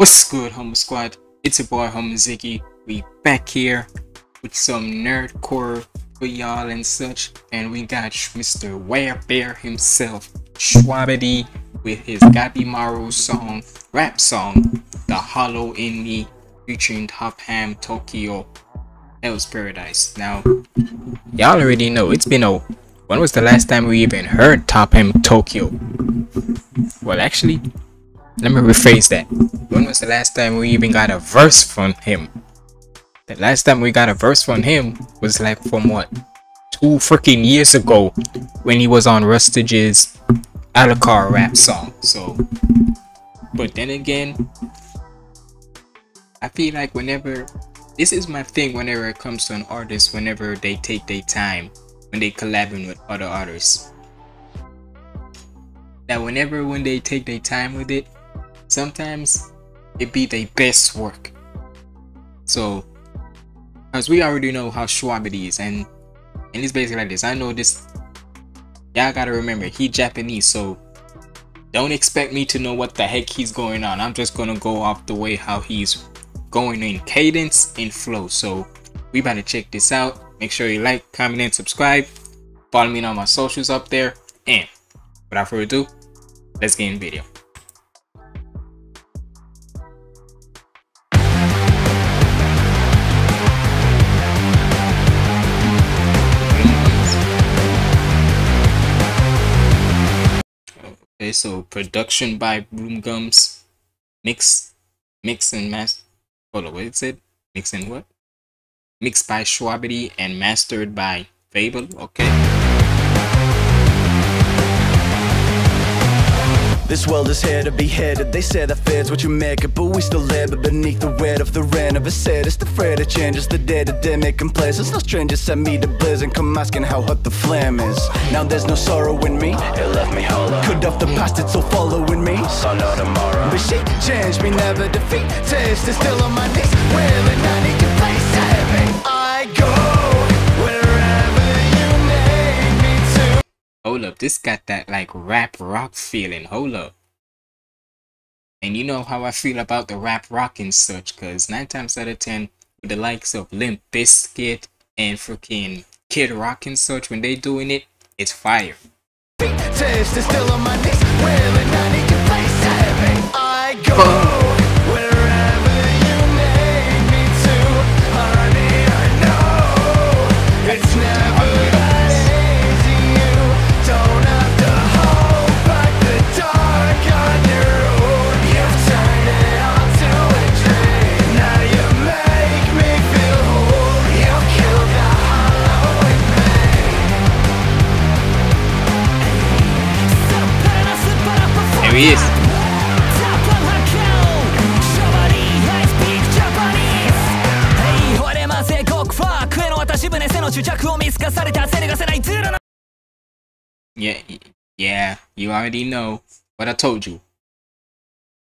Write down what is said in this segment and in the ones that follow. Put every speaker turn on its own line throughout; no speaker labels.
What's good, Humble Squad? It's your boy, Humble Ziggy. We back here with some nerdcore for y'all and such. And we got Mr. Werebear himself, Shwabadi, with his Gabimaru song, rap song, The Hollow in Me, featuring TOPHAMHAT-KYO. Hell's Paradise. Now, y'all already know it's been a. When was the last time we even heard TOPHAMHAT-KYO? Well, actually, let me rephrase that. When was the last time we even got a verse from him? The last time we got a verse from him was like from what? Two freaking years ago when he was on Rustage's Alucard rap song. So, but then again, I feel like whenever this is my thing whenever it comes to an artist, whenever they take their time when they collabing with other artists. That whenever when they take their time with it, sometimes it be their best work. So, as we already know how Schwab it is, and and it's basically like this. I know this. Y'all gotta remember he Japanese, so don't expect me to know what the heck he's going on. I'm just gonna go off the way how he's going in cadence and flow. So we better check this out. Make sure you like, comment, and subscribe. Follow me on my socials up there. And without further ado, let's get in the video. Okay, so production by Bloomgums, mix, mix and master. Hold on, what is it? Mix and what? Mixed by Shwabadi and mastered by Fable. Okay.
This world is here to be headed They say that fear's what you make it But we still live beneath the weight of the rain of a sadist Afraid it changes the day to day making places No stranger. Sent me to blaze and come asking how hot the flame is. Now there's no sorrow in me.
It left me hollow.
Could off the past, it's all following me.
So no tomorrow.
But she changed me, never defeat. Taste is still on my knees. Willing, I need your
Hold up, this got that like rap rock feeling. Hold up. And you know how I feel about the rap rock and such, cause nine times out of ten, with the likes of Limp Bizkit and freaking Kid Rock and such, when they doing it, it's fire. Yeah, yeah, you already know what I told you.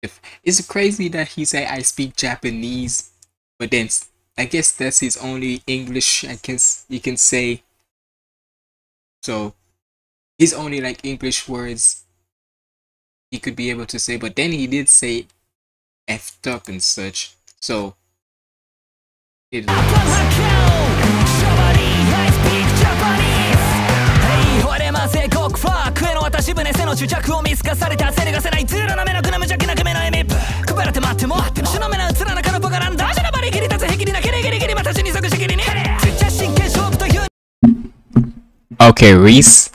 If it's crazy that he say I speak Japanese, but then I guess that's his only English. I guess you can say. So, his only like English words he could be able to say, but then he did say effed up and such. So, it Okay, Reese.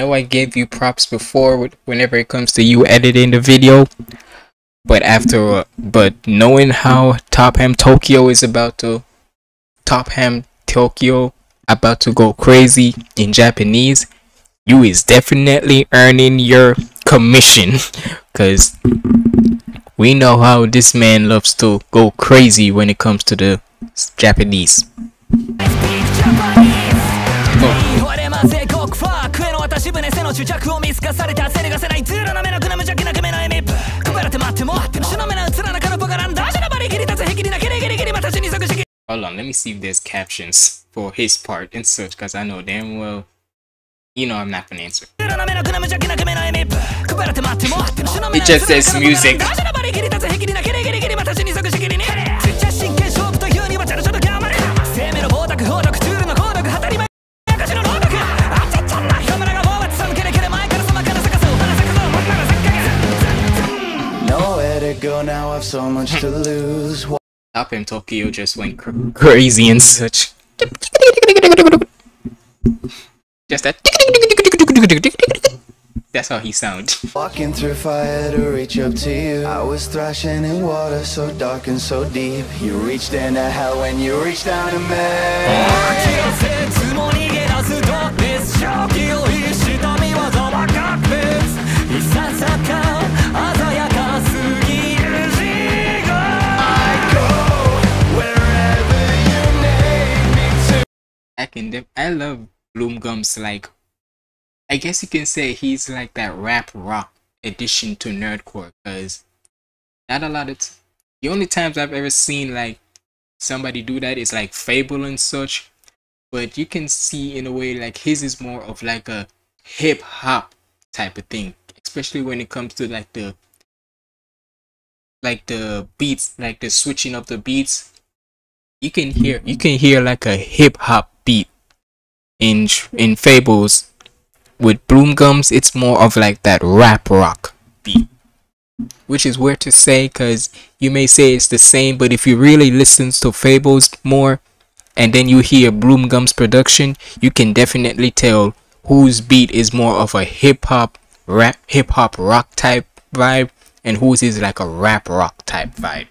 I know I gave you props before whenever it comes to you editing the video, but after but knowing how TOPHAMHAT-KYO is about to Top Ham Tokyo about to go crazy in Japanese, you is definitely earning your commission. Cuz we know how this man loves to go crazy when it comes to the Japanese. Hold oh. の主を見透かされて焦りがせな
い目のくな無邪気なのエミップらて待っても
待っても
主の目の映らなかのポランダージのバリ立つなギリギリまた死に即死 Hold on, let me see if there's captions for his part and such, because I know damn
well You know I'm not gonna answer. It just
says music. TOPHAMHAT-KYO just went cr- crazy and such. Just that. That's how he sounds.
Walking through fire to reach up to you. I was thrashing in water so dark and so deep. You reached into hell when you reached down to me.
つ
I can def- I love Bloomgum's like I guess you can say he's like that rap rock addition to nerdcore because not a lot of the only times I've ever seen like somebody do that is like Fable and such but you can see in a way like his is more of like a hip hop type of thing especially when it comes to like the like the beats like the switching of the beats. You can hear you can hear like a hip hop in in fables with bloomgums it's more of like that rap rock beat. Which is weird to say because you may say it's the same but if you really listen to fables more and then you hear bloomgums production you can definitely tell whose beat is more of a hip hop rap hip hop rock type vibe and whose is like a rap rock type vibe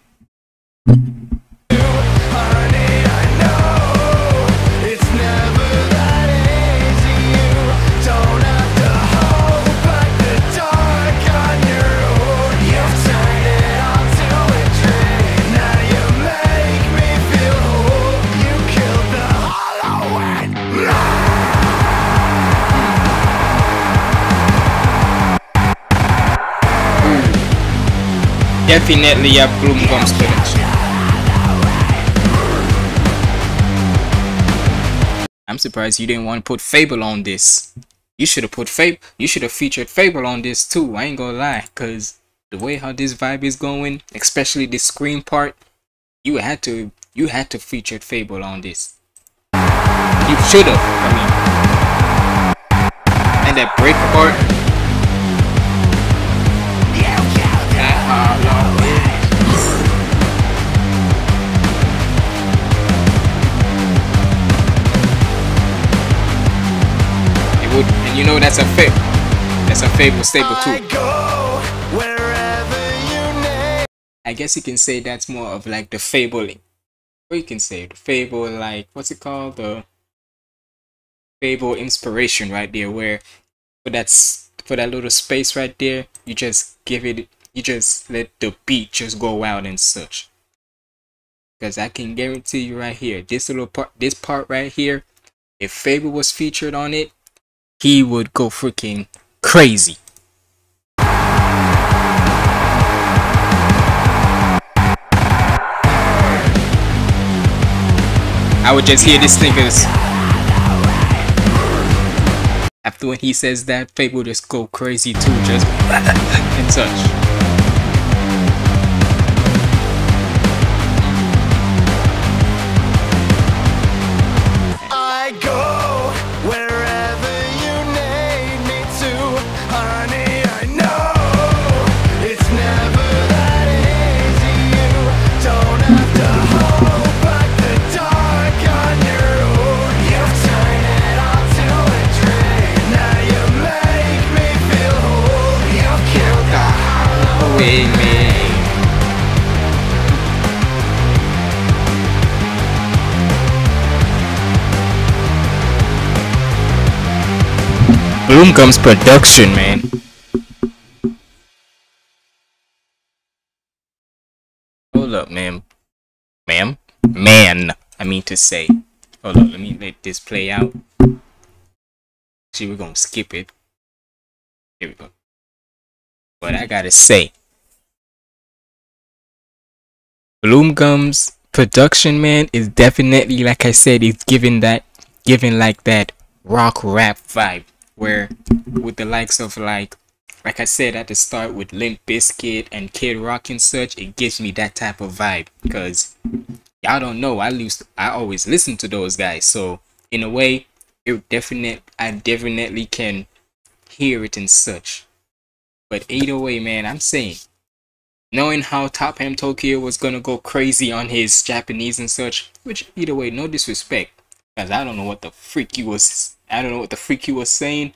definitely have bloomgums production I'm surprised you didn't want to put Fable on this. You should have put Fable. You should have featured Fable on this too. I ain't gonna lie, cause the way how this vibe is going, especially the screen part, you had to you had to feature Fable on this. You should have. I mean, and that break part. You know that's a fable. That's a Fable staple too.
go wherever you name.
I guess you can say that's more of like the fable, or you can say the fable, like what's it called, the fable inspiration right there, where for that's for that little space right there, you just give it, you just let the beat just go out and such. Because I can guarantee you right here, this little part, this part right here, if Fable was featured on it, he would go freaking crazy. I would just hear this niggas. After when he says that, Fable just go crazy too, just and such. Bloomgums production, man. Hold up, ma'am. Ma'am? Man, I mean to say. Hold up, let me let this play out. See, we're gonna skip it. Here we go. But I gotta say, Bloomgum's production, man, is definitely like I said, it's giving that, giving like that rock rap vibe where with the likes of like like I said at the start with Limp Bizkit and Kid Rock and such, it gives me that type of vibe because y'all don't know I used I always listen to those guys. So in a way, it definite I definitely can hear it and such. But either way, man, I'm saying knowing how TOPHAMHAT-KYO was gonna go crazy on his Japanese and such, which either way, no disrespect, because I don't know what the freak he was I don't know what the freak he was saying.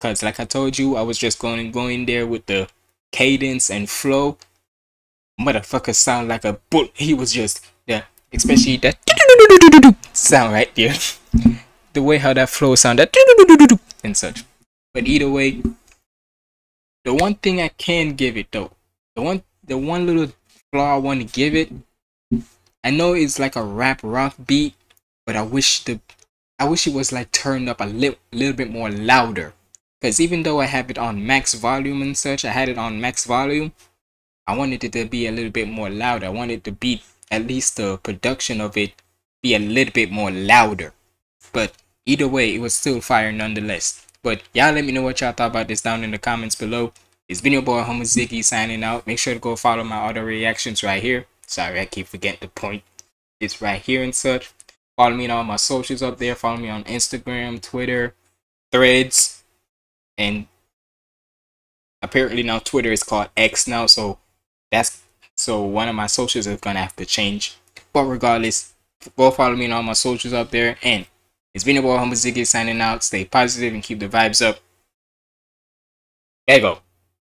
Cause like I told you, I was just going going there with the cadence and flow. Motherfucker sound like a bull. He was just yeah, especially that sound right there. The way how that flow sounded and such. But either way, the one thing I can give it though, the one the one little flaw I want to give it, I know it's like a rap rock beat, but I wish the I wish it was like turned up a little little bit more louder. Because even though I have it on max volume and such, I had it on max volume. I wanted it to be a little bit more louder. I wanted to be at least the production of it be a little bit more louder. But either way, it was still fire nonetheless. But y'all let me know what y'all thought about this down in the comments below. It's been your boy Humble Ziggy signing out. Make sure to go follow my other reactions right here. Sorry, I keep forgetting the point. It's right here and such. Follow me on all my socials up there. Follow me on Instagram, Twitter, Threads, and apparently now Twitter is called X now, so that's so one of my socials is gonna have to change. But regardless, go follow me on all my socials up there. And it's been a boy Humble Ziggy signing out. Stay positive and keep the vibes up. There you go.